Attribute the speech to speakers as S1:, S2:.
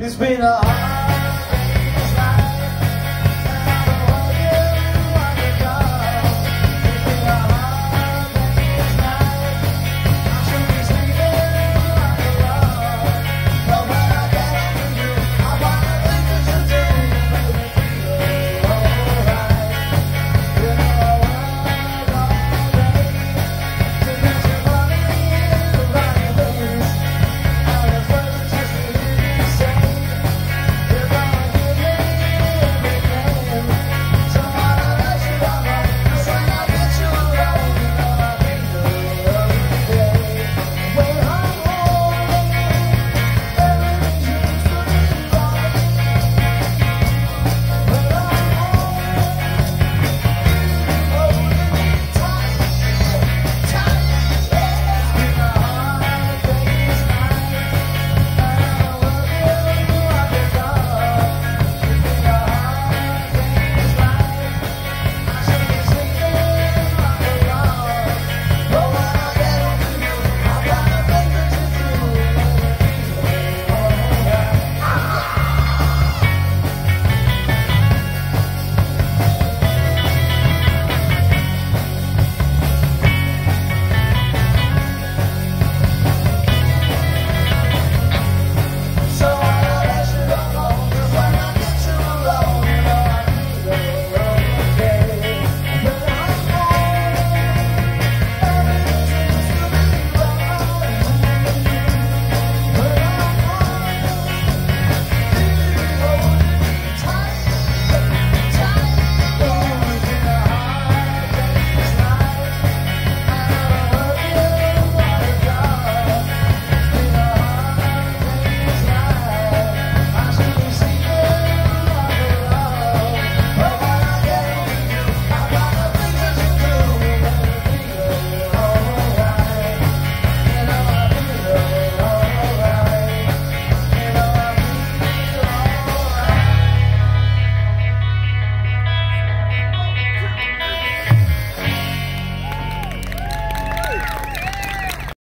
S1: It's been a hard